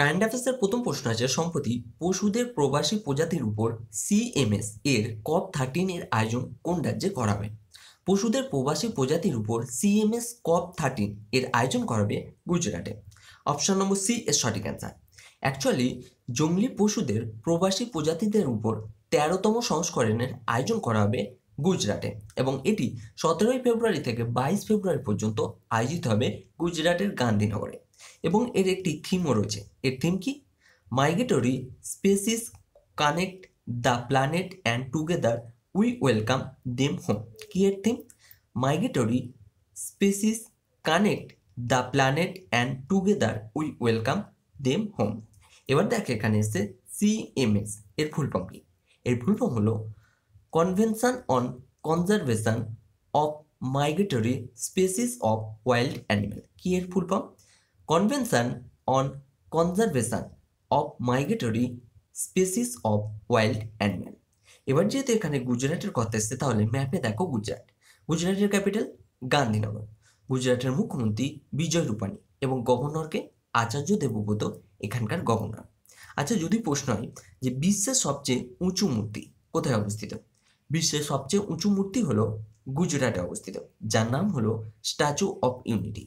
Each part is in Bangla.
কারেন্ট অ্যাফেয়ার্সের প্রথম প্রশ্ন আছে, সম্প্রতি পশুদের প্রবাসী প্রজাতির উপর সিএমএস এর কপ থার্টিন এর আয়োজন কোন রাজ্যে করাবে? পশুদের প্রবাসী প্রজাতির উপর সিএমএস কপ থার্টিন এর আয়োজন করাবে গুজরাটে। অপশন নম্বর সি এর সঠিক অ্যান্সার অ্যাকচুয়ালি জঙ্গলি পশুদের প্রবাসী প্রজাতিদের উপর তেরোতম সংস্করণের আয়োজন করা হবে গুজরাটে এবং এটি সতেরোই ফেব্রুয়ারি থেকে বাইশ ফেব্রুয়ারি পর্যন্ত আয়োজিত হবে গুজরাটের গান্ধীনগরে। এবং এর একটি থিমও রয়েছে। এর থিম কি? Migratory species connect the planet and together we welcome them home কি এর theme migratory species connect the planet and together we welcome them home এবার দেখ, এখানে এসে সিএমএস এর ফুল ফর্ম কি? এর ফুল ফর্ম হলো convention on conservation of migratory species of wild animal কি এর full form convention on conservation of migratory species of wild animal এবার যেহেতু এখানে গুজরাটের কথা এসছে, তাহলে ম্যাপে দেখো গুজরাট। গুজরাটের ক্যাপিটাল গান্ধীনগর। গুজরাটের মুখ্যমন্ত্রী বিজয় রূপানী এবং গভর্নরকে আচার্য দেবব্রত, এখানকার গভর্নর। আচ্ছা যদি প্রশ্ন হয় যে বিশ্বের সবচেয়ে উঁচু মূর্তি কোথায় অবস্থিত? বিশ্বের সবচেয়ে উঁচু মূর্তি হলো গুজরাটে অবস্থিত। যার নাম হলো স্ট্যাচু অফ ইউনিটি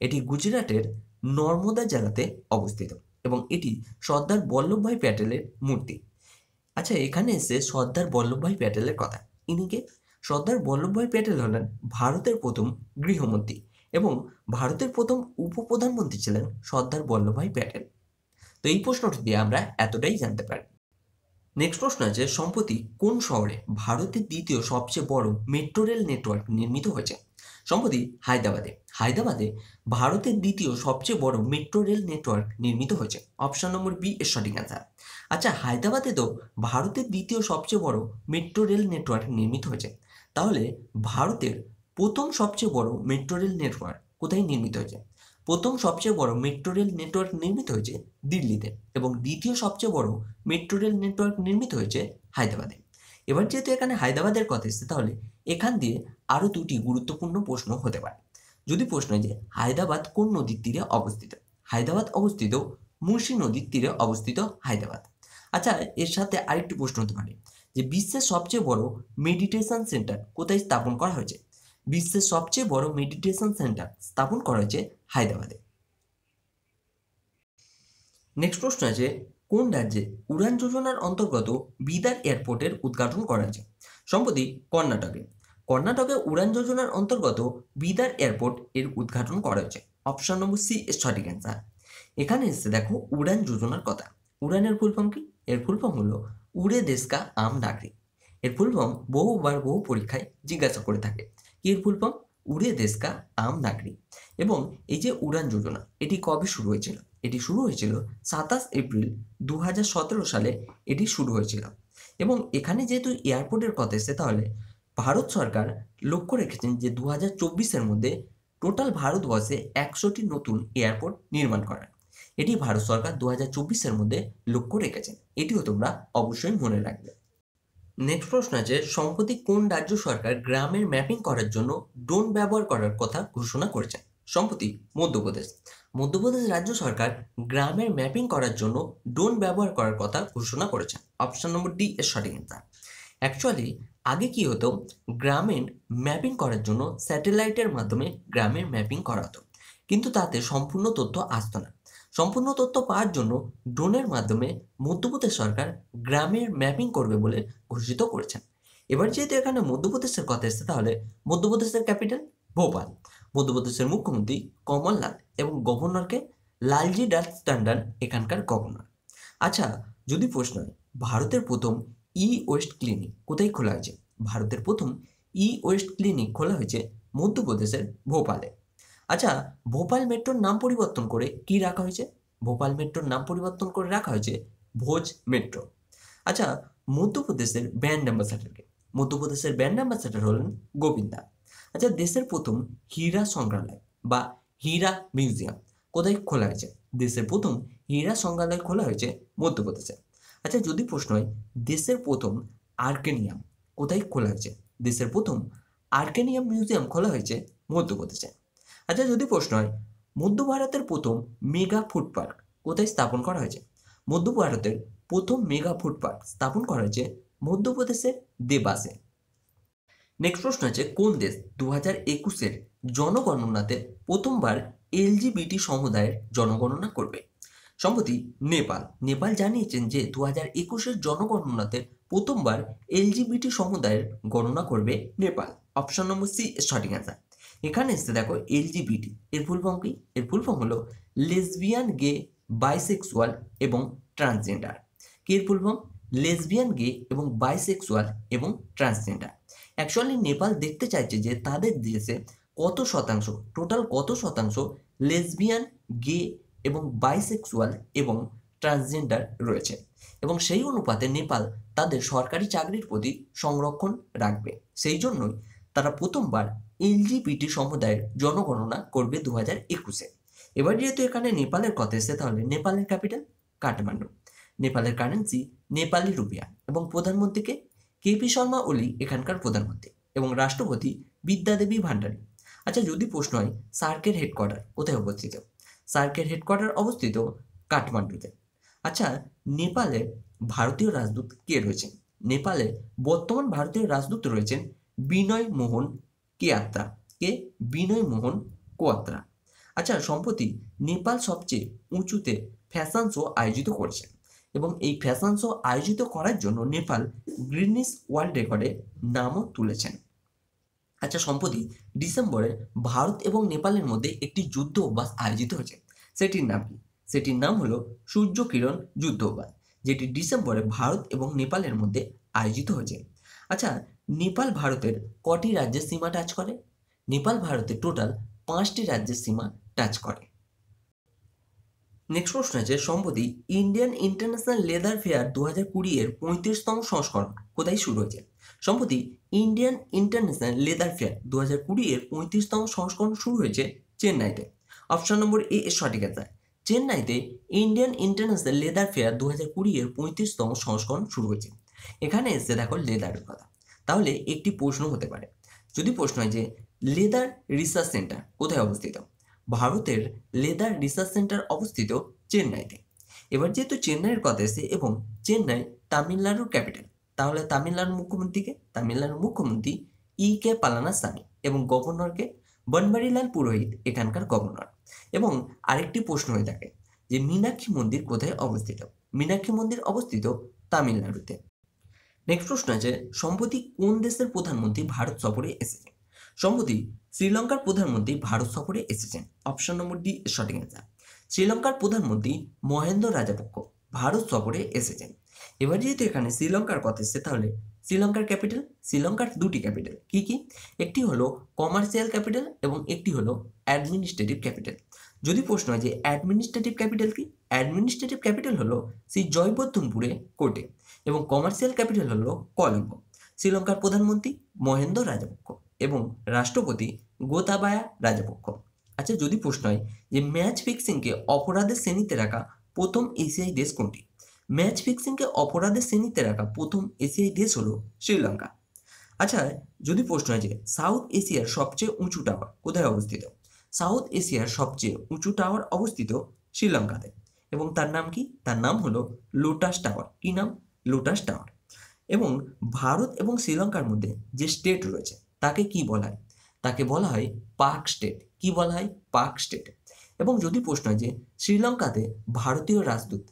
এটি গুজরাটের নর্মদা জেলাতে অবস্থিত এবং এটি সর্দার বল্লভভাই প্যাটেলের মূর্তি। আচ্ছা এখানে এসে সর্দার বল্লভভাই প্যাটেলের কথা। ইনিকে সর্দার বল্লভভাই প্যাটেল হলেন ভারতের প্রথম গৃহমন্ত্রী এবং ভারতের প্রথম উপপ্রধানমন্ত্রী ছিলেন সর্দার বল্লভভাই প্যাটেল। তো এই প্রশ্নটি দিয়ে আমরা এতটাই জানতে পারি। নেক্সট প্রশ্ন আছে, সম্প্রতি কোন শহরে ভারতের দ্বিতীয় সবচেয়ে বড় মেট্রো রেল নেটওয়ার্ক নির্মিত হয়েছে? সম্প্রতি হায়দ্রাবাদে। হায়দ্রাবাদে ভারতের দ্বিতীয় সবচেয়ে বড় মেট্রো রেল নেটওয়ার্ক নির্মিত হয়েছে। অপশন নম্বর বি এর সঠিক অ্যান্সার আচ্ছা হায়দ্রাবাদে তো ভারতের দ্বিতীয় সবচেয়ে বড় মেট্রো রেল নেটওয়ার্ক নির্মিত হয়েছে। তাহলে ভারতের প্রথম সবচেয়ে বড় মেট্রো রেল নেটওয়ার্ক কোথায় নির্মিত হয়েছে? প্রথম সবচেয়ে বড় মেট্রো রেল নেটওয়ার্ক নির্মিত হয়েছে দিল্লিতে এবং দ্বিতীয় সবচেয়ে বড় মেট্রো রেল নেটওয়ার্ক নির্মিত হয়েছে হায়দ্রাবাদে। এবার যেহেতু এখানে হায়দ্রাবাদের কথা এসেছে, তাহলে এখান দিয়ে আরও দুটি গুরুত্বপূর্ণ প্রশ্ন হতে পারে। যদি প্রশ্ন হয় যে হায়দ্রাবাদ কোন নদীর তীরে অবস্থিত? হায়দ্রাবাদ অবস্থিত মুন্সি নদীর তীরে অবস্থিত হায়দ্রাবাদ। আচ্ছা এর সাথে আরেকটি প্রশ্ন হতে পারে যে বিশ্বের সবচেয়ে বড় মেডিটেশন সেন্টার কোথায় স্থাপন করা হয়েছে? বিশ্বের সবচেয়ে বড় মেডিটেশন সেন্টার স্থাপন করা হয়েছে হায়দ্রাবাদে। নেক্সট প্রশ্ন আছে, কোন রাজ্যে উড়ান যোজনার অন্তর্গত বিদার এয়ারপোর্টের উদ্ঘাটন করা হয়েছে? সম্প্রতি কর্ণাটকে। কর্ণাটকে উড়ান যোজনার অন্তর্গত বিদার এয়ারপোর্ট এর উদ্ঘাটন করা হয়েছে। অপশন নম্বর সি সঠিক অ্যান্সার এখানে এসে দেখো, উড়ান যোজনার কথা। উড়ানের ফুল ফর্ম কি? এর ফুল ফর্ম হলো উড়ে দেশকা আম নাগরিক এর ফুল ফর্ম বহুবার বহু পরীক্ষায় জিজ্ঞাসা করে থাকে। কি এর ফুল ফর্ম উড়ে দেশকা আম নাগরিক এবং এই যে উড়ান যোজনা, এটি কবে শুরু হয়েছিল? এটি শুরু হয়েছিল সাতাশ এপ্রিল দু হাজার সতেরো সালে এটি শুরু হয়েছিল। এবং এখানে যেহেতু এয়ারপোর্টের কথা এসেছে, তাহলে ভারত সরকার লক্ষ্য রেখেছেন যে দু হাজার চব্বিশের মধ্যে টোটাল ভারতবর্ষে একশোটি নতুন এয়ারপোর্ট নির্মাণ করার। এটি ভারত সরকার দু হাজার চব্বিশের মধ্যে লক্ষ্য রেখেছেন। এটিও তোমরা অবশ্যই মনে রাখবে। নেক্সট প্রশ্ন আছে, সম্প্রতি কোন রাজ্য সরকার গ্রামের ম্যাপিং করার জন্য ড্রোন ব্যবহার করার কথা ঘোষণা করেছেন? সম্প্রতি মধ্যপ্রদেশ। মধ্যপ্রদেশ রাজ্য সরকার গ্রামের ম্যাপিং করার জন্য ড্রোন ব্যবহার করার কথা ঘোষণা করেছেন। অপশন নম্বর ডি এর সঠিক অ্যাকচুয়ালি আগে কি হতো? গ্রামের ম্যাপিং করার জন্য স্যাটেলাইটের মাধ্যমে গ্রামের ম্যাপিং করা হতো কিন্তু তাতে সম্পূর্ণ তথ্য আসতো না। সম্পূর্ণ তথ্য পাওয়ার জন্য ড্রোনের মাধ্যমে মধ্যপ্রদেশ সরকার গ্রামের ম্যাপিং করবে বলে ঘোষিত করেছেন। এবার যেহেতু এখানে মধ্যপ্রদেশের কথা এসেছে, তাহলে মধ্যপ্রদেশের ক্যাপিটাল ভোপাল, মধ্যপ্রদেশের মুখ্যমন্ত্রী কমলনাথ এবং গভর্নরকে লালজি ডাস টান্ডন এখানকার গভর্নর। আচ্ছা যদি প্রশ্ন ভারতের প্রথম ই ওয়েস্ট ক্লিনিক কোথায় খোলা হয়েছে? ভারতের প্রথম ই ওয়েস্ট ক্লিনিক খোলা হয়েছে মধ্যপ্রদেশের ভোপালে। আচ্ছা ভোপাল মেট্রোর নাম পরিবর্তন করে কি রাখা হয়েছে? ভোপাল মেট্রোর নাম পরিবর্তন করে রাখা হয়েছে ভোজ মেট্রো। আচ্ছা মধ্যপ্রদেশের ব্যান্ড অ্যাম্বাসাডারকে। মধ্যপ্রদেশের ব্যান্ড অ্যাম্বাসাডার হলেন গোবিন্দা। আচ্ছা দেশের প্রথম হীরা সংগ্রহালয় বা হীরা মিউজিয়াম কোথায় খোলা হয়েছে? দেশের প্রথম হীরা সংগ্রহালয় খোলা হয়েছে মধ্যপ্রদেশে। আচ্ছা যদি প্রশ্ন হয়, দেশের প্রথম আর্কেনিয়াম কোথায় খোলা হয়েছে? দেশের প্রথম আর্কেনিয়াম মিউজিয়াম খোলা হয়েছে মধ্যপ্রদেশে। আচ্ছা যদি প্রশ্ন হয়, মধ্য ভারতের প্রথম মেগা ফুড পার্ক কোথায় স্থাপন করা হয়েছে? মধ্য ভারতের প্রথম মেগা ফুড পার্ক স্থাপন করা হয়েছে মধ্যপ্রদেশের দেবাসে নেক্সট প্রশ্ন আছে কোন দেশ দু হাজার একুশের জনগণনাতে প্রথমবার এলজিবিটি সমুদায়ের জনগণনা করবে? সম্প্রতি নেপাল নেপাল জানিয়েছেন যে দু হাজার একুশের জনগণনাতে প্রথমবার এলজিবিটি সমুদায়ের গণনা করবে নেপাল। অপশন নম্বর সি সঠিক অ্যান্সার এখানে এসে দেখো, এলজিবিটি। এর ফুল ফর্ম কি? এর ফুল ফর্ম হলো লেসবিয়ান, গে বাইসেক্সুয়াল এবং ট্রান্সজেন্ডার কি এর ফুল ফর্ম? লেসবিয়ান, গে এবং বাইসেক্সুয়াল এবং ট্রান্সজেন্ডার অ্যাকচুয়ালি নেপাল দেখতে চাইছে যে তাদের দেশে কত শতাংশ টোটাল কত শতাংশ লেসবিয়ান, গে এবং বাইসেক্সুয়াল এবং ট্রান্সজেন্ডার রয়েছে। এবং সেই অনুপাতে নেপাল তাদের সরকারি চাকরির প্রতি সংরক্ষণ রাখবে। সেই জন্যই তারা প্রথমবার এলজিবিটি সমুদায়ের জনগণনা করবে দু হাজার একুশে। এবার যেহেতু এখানে নেপালের কথা এসে তাহলে নেপালের ক্যাপিটাল কাঠমান্ডু। নেপালের কারেন্সি নেপালি রুপিয়া। এবং প্রধানমন্ত্রীকে কেপি শর্মা ওলি এখানকার প্রধানমন্ত্রী এবং রাষ্ট্রপতি বিদ্যাদেবী ভান্ডারী। আচ্ছা যদি প্রশ্ন হয় সার্কের হেডকোয়ার্টার কোথায় অবস্থিত? সার্কের হেডকোয়ার্টার অবস্থিত কাঠমান্ডুতে। আচ্ছা নেপালে ভারতীয় রাজদূত কে রয়েছেন? নেপালে বর্তমান ভারতীয় রাজদূত রয়েছেন বিনয় মোহন কেয়াত্রা। কে? বিনয় মোহন কোয়াত্রা। আচ্ছা সম্প্রতি নেপাল সবচেয়ে উঁচুতে ফ্যাশন শো আয়োজিত করেছে এবং এই ফ্যাশন শো আয়োজিত করার জন্য নেপাল গ্রিনিস ওয়ার্ল্ড রেকর্ডে নামও তুলেছেন। আচ্ছা সম্প্রতি ডিসেম্বরে ভারত এবং নেপালের মধ্যে একটি যুদ্ধ অভ্যাস আয়োজিত হয়েছে। সেটির নাম কি? সেটির নাম হলো সূর্য কিরণ যুদ্ধ অভ্যাস, যেটি ডিসেম্বরে ভারত এবং নেপালের মধ্যে আয়োজিত হয়েছে। আচ্ছা নেপাল ভারতের কটি রাজ্যের সীমা টাচ করে? নেপাল ভারতের টোটাল পাঁচটি রাজ্যের সীমা টাচ করে। নেক্সট প্রশ্ন আছে, সম্প্রতি ইন্ডিয়ান ইন্টারন্যাশনাল লেদার ফেয়ার দু হাজার কুড়ি এর পঁয়ত্রিশতম সংস্করণ কোথায় শুরু হয়েছে? সম্প্রতি ইন্ডিয়ান ইন্টারন্যাশনাল লেদার ফেয়ার দু হাজার কুড়ি এর পঁয়ত্রিশতম সংস্করণ শুরু হয়েছে চেন্নাইতে। অপশন নম্বর এ এর সঠিক অ্যান্সার চেন্নাইতে ইন্ডিয়ান ইন্টারন্যাশনাল লেদার ফেয়ার দু হাজার কুড়ি এর পঁয়ত্রিশতম সংস্করণ শুরু হয়েছে। এখানে এসে দেখো লেদারের কথা। তাহলে একটি প্রশ্ন হতে পারে। যদি প্রশ্ন হয় যে লেদার রিসার্চ সেন্টার কোথায় অবস্থিত? ভারতের লেদার রিসার্চ সেন্টার অবস্থিত চেন্নাইতে। এবার যেহেতু চেন্নাইয়ের কথা এসে এবং চেন্নাই তামিলনাড়ুর ক্যাপিটাল তাহলে তামিলনাড়ুর মুখ্যমন্ত্রীকে, তামিলনাড়ুর মুখ্যমন্ত্রী ই কে পালানাস্বামী এবং গভর্নরকে বনবারিলাল পুরোহিত, এখানকার গভর্নর। এবং আরেকটি প্রশ্ন হয়ে থাকে যে মীনাক্ষী মন্দির কোথায় অবস্থিত? মীনাক্ষী মন্দির অবস্থিত তামিলনাড়ুতে। নেক্সট প্রশ্ন আছে, সম্প্রতি কোন দেশের প্রধানমন্ত্রী ভারত সফরে এসেছেন? সম্প্রতি শ্রীলঙ্কার প্রধানমন্ত্রী ভারত সফরে এসেছেন। অপশন নম্বর ডি সঠিক অ্যান্সার শ্রীলঙ্কার প্রধানমন্ত্রী মহেন্দ্র রাজাপক্ষ ভারত সফরে এসেছেন। এবার যেহেতু এখানে শ্রীলঙ্কার কথা এসেছে, তাহলে শ্রীলঙ্কার ক্যাপিটাল, শ্রীলঙ্কার দুটি ক্যাপিটাল কি কি? একটি হলো কমার্শিয়াল ক্যাপিটাল এবং একটি হলো অ্যাডমিনিস্ট্রেটিভ ক্যাপিটাল যদি প্রশ্ন হয় যে অ্যাডমিনিস্ট্রেটিভ ক্যাপিটাল কি? অ্যাডমিনিস্ট্রেটিভ ক্যাপিটাল হলো সেই জয়বর্ধনপুরে কোর্টে এবং কমার্শিয়াল ক্যাপিটাল হলো কলম্বো। শ্রীলঙ্কার প্রধানমন্ত্রী মহেন্দ্র রাজাপক্ষ এবং রাষ্ট্রপতি গোতাবায়া রাজাপক্ষ। আচ্ছা যদি প্রশ্ন হয় যে ম্যাচ ফিক্সিংকে অপরাধের শ্রেণীতে রাখা প্রথম এশিয়াই দেশ কোনটি? ম্যাচ ফিক্সিংকে অপরাধের শ্রেণীতে রাখা প্রথম এশিয়াই দেশ হলো শ্রীলঙ্কা। আচ্ছা যদি প্রশ্ন হয় যে সাউথ এশিয়ার সবচেয়ে উঁচু টাওয়ার কোথায় অবস্থিত? সাউথ এশিয়ার সবচেয়ে উঁচু টাওয়ার অবস্থিত শ্রীলঙ্কাতে এবং তার নাম কি? তার নাম হলো লোটাস টাওয়ার। কি নাম? Lotus tower. এবং ভারত এবং শ্রীলঙ্কার মধ্যে যে স্টেট রয়েছে, তাকে কি বলা হয়? তাকে বলা হয় পাক স্টেট। কি বলা হয়? পাক স্টেট। এবং যদি প্রশ্ন হয় যে শ্রীলঙ্কাতে ভারতীয় রাজদূত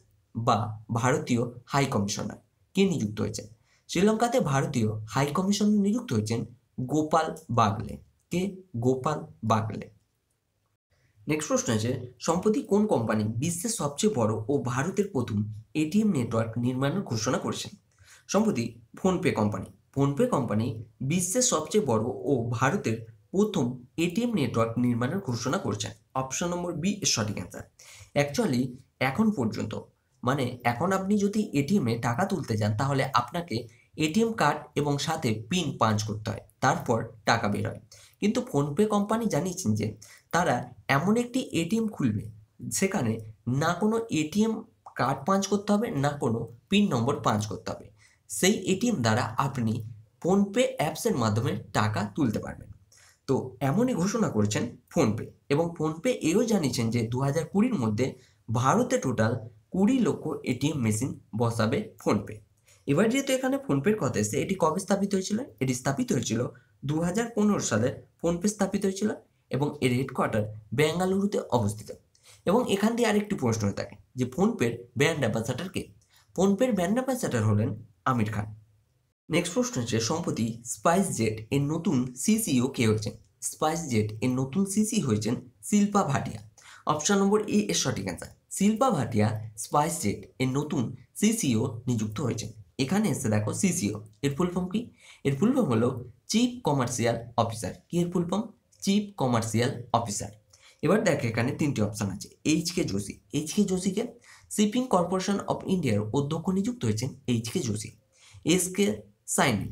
বা ভারতীয় হাই কমিশনার। কে নিযুক্ত হয়েছেন? শ্রীলঙ্কাতে ভারতীয় হাই কমিশনার নিযুক্ত হয়েছেন গোপাল বাগলে। কে? গোপাল বাগলে। নেক্সট প্রশ্ন আছে, সম্প্রতি কোন কোম্পানি বিশ্বের সবচেয়ে বড় ও ভারতের প্রথম এটিএম নেটওয়ার্ক নির্মাণের ঘোষণা করেছেন সম্প্রতি ফোনপে কোম্পানি। ফোনপে কোম্পানি বিশ্বের সবচেয়ে বড় ও ভারতের প্রথম এটিএম নেটওয়ার্ক নির্মাণের ঘোষণা করেছেন অপশন নম্বর বি সঠিক অ্যান্সার অ্যাকচুয়ালি এখন পর্যন্ত মানে এখন আপনি যদি এটিএমে টাকা তুলতে যান, তাহলে আপনাকে এটিএম কার্ড এবং সাথে পিন পাঞ্চ করতে হয়। তারপর টাকা বের হয়। কিন্তু ফোনপে কোম্পানি জানিয়েছেন যে, তারা এমন একটি এটিএম খুলবে, সেখানে না কোনো এটিএম কার্ড পাঞ্চ করতে হবে, না কোনো পিন নম্বর পাঞ্চ করতে হবে। সেই এটিএম দ্বারা আপনি ফোনপে অ্যাপসের মাধ্যমে টাকা তুলতে পারবেন। তো এমনই ঘোষণা করেছেন ফোনপে। এবং ফোনপে এও জানিয়েছেন যে দু হাজার কুড়ির মধ্যে ভারতে টোটাল কুড়ি লক্ষ এটিএম মেশিন বসাবে ফোনপে। এবার যেহেতু এখানে ফোনপের কথা এসে এটি কবে স্থাপিত হয়েছিল? এটি স্থাপিত হয়েছিল দু হাজার পনেরো সালে ফোনপে স্থাপিত হয়েছিল এবং এর হেডকোয়ার্টার বেঙ্গালুরুতে অবস্থিত। এবং এখান দিয়ে আরেকটি প্রশ্ন হয়ে থাকে যে ফোনপের ব্র্যান্ড অ্যাম্বাসাডার কে? ফোনপের ব্র্যান্ড অ্যাম্বাসাডার হলেন আমির খান। নেক্সট প্রশ্ন হচ্ছে, সম্প্রতি স্পাইস জেট এর নতুন সিসিও কে হয়েছেন? স্পাইস জেট এর নতুন সিসি হয়েছেন Shilpa Bhatia. Option number A এর সঠিক answer Shilpa Bhatia, SpiceJet এর নতুন সিসিও নিযুক্ত হয়েছেন। এখানে এসে দেখো সিসিও এর ফুল ফর্ম কি? এর ফুল ফর্ম হলো চিফ কমার্শিয়াল অফিসার কি এর full form chief commercial officer এবার দেখো এখানে তিনটি অপশন আছে। H K Joshi H K যোশীকে shipping corporation of ইন্ডিয়ার অধ্যক্ষ নিযুক্ত হয়েছেন H K Joshi S K Saini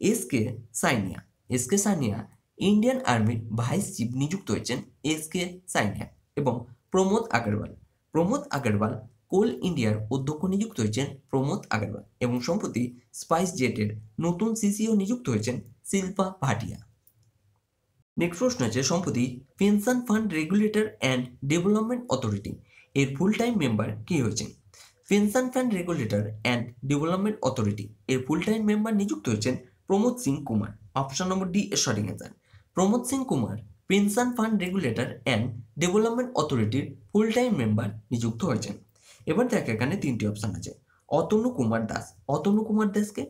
S K সাইনিয়া S K সাইনিয়া ইন্ডিয়ান আর্মির ভাইস চিফ নিযুক্ত হয়েছেন এস কে সাইনিয়া এবং প্রমোদ আগরওয়াল। প্রমোদ আগরওয়াল কোল ইন্ডিয়ার অধ্যক্ষ নিযুক্ত হয়েছেন প্রমোদ আগরওয়াল এবং সম্প্রতি স্পাইস জেটের নতুন সিসিও নিযুক্ত হয়েছেন শিল্পা ভাটিয়া। নেক্সট প্রশ্ন আছে, সম্প্রতি pension fund regulator and development authority এর ফুল টাইম মেম্বার কে হয়েছেন? Pension fund regulator and development authority এর ফুল টাইম মেম্বার নিযুক্ত হয়েছেন Pramod Singh Kumar. Option number D এর সঠিক answer Pramod Singh Kumar pension fund regulator and development অথরিটির ফুল টাইম মেম্বার নিযুক্ত হয়েছেন। এবার দেখ, এখানে তিনটি অপশন আছে। অতনু কুমার দাস। অতনু কুমার দাসকে?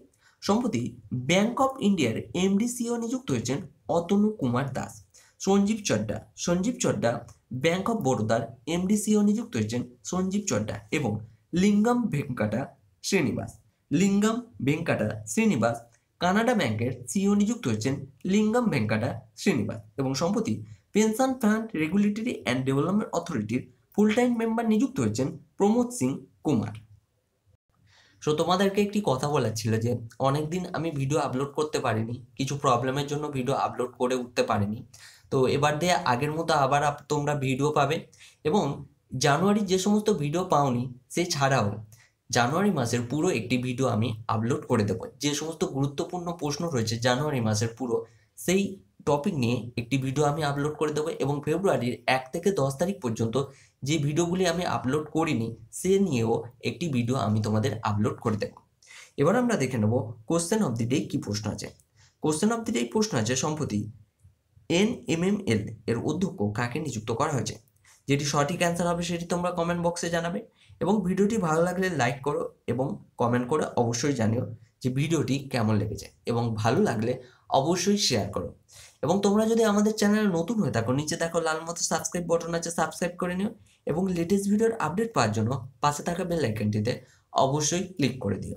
সম্প্রতি ব্যাংক অফ ইন্ডিয়ার এমডি সিও নিযুক্ত হয়েছেন অতনু কুমার দাস। সঞ্জীব চড্ডা। সঞ্জীব চড্ডা ব্যাংক অফ বরোদার এমডি সিও নিযুক্ত হয়েছেন সঞ্জীব চড্ডা এবং লিঙ্গম ভেঙ্কাটা শ্রীনিবাস। লিঙ্গম ভেঙ্কাটা শ্রীনিবাস কানাডা ব্যাংকের সিও নিযুক্ত হয়েছেন লিঙ্গম ভেঙ্কাটা শ্রীনিবাস এবং সম্প্রতি pension fund regulatory and development অথরিটির ফুল টাইম মেম্বার নিযুক্ত হয়েছেন প্রমোদ সিং কুমার। সো তোমাদেরকে একটি কথা বলার ছিল যে, অনেকদিন আমি ভিডিও আপলোড করতে পারিনি, কিছু প্রবলেমের জন্য ভিডিও আপলোড করে উঠতে পারিনি। তো, এবার দিয়ে আগের মতো আবার তোমরা ভিডিও পাবে এবং জানুয়ারি যে সমস্ত ভিডিও পাওনি, সে ছাড়াও জানুয়ারি মাসের পুরো একটি ভিডিও আমি আপলোড করে দেবো। যে সমস্ত গুরুত্বপূর্ণ প্রশ্ন রয়েছে জানুয়ারি মাসের পুরো, সেই টপিক নিয়ে একটি ভিডিও আমি আপলোড করে দেবো এবং ফেব্রুয়ারির এক থেকে দশ তারিখ পর্যন্ত যে ভিডিওগুলি আমি আপলোড করিনি, সে নিয়েও একটি ভিডিও আমি তোমাদের আপলোড করে দেবো। এবার আমরা দেখে নেব কোশ্চেন অফ দি ডে কী প্রশ্ন আছে। কোশ্চেন অফ দি ডে প্রশ্ন আছে সম্প্রতি এন এম এম এল এর অধ্যক্ষ কাকে নিযুক্ত করা হয়েছে। যেটি সঠিক অ্যান্সার হবে সেটি তোমরা কমেন্ট বক্সে জানাবে। এবং ভিডিওটি ভালো লাগলে লাইক করো এবং কমেন্ট করে অবশ্যই জানিও যে ভিডিওটি কেমন লেগেছে এবং ভালো লাগলে অবশ্যই শেয়ার করো। এবং তোমরা যদি আমাদের চ্যানেলে নতুন হয়ে থাকো, নিচে দেখো লাল মতো সাবস্ক্রাইব বটন আছে সাবস্ক্রাইব করে নিও এবং লেটেস্ট ভিডিওর আপডেট পাওয়ার জন্য পাশে থাকা বেল আইকনটিতে অবশ্যই ক্লিক করে দিও।